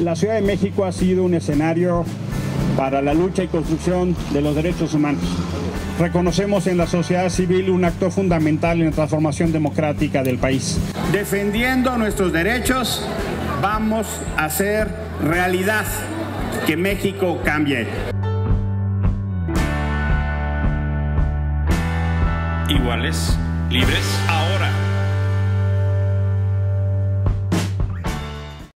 La Ciudad de México ha sido un escenario para la lucha y construcción de los derechos humanos. Reconocemos en la sociedad civil un acto fundamental en la transformación democrática del país. Defendiendo nuestros derechos, vamos a hacer realidad que México cambie. Iguales, libres, ahora.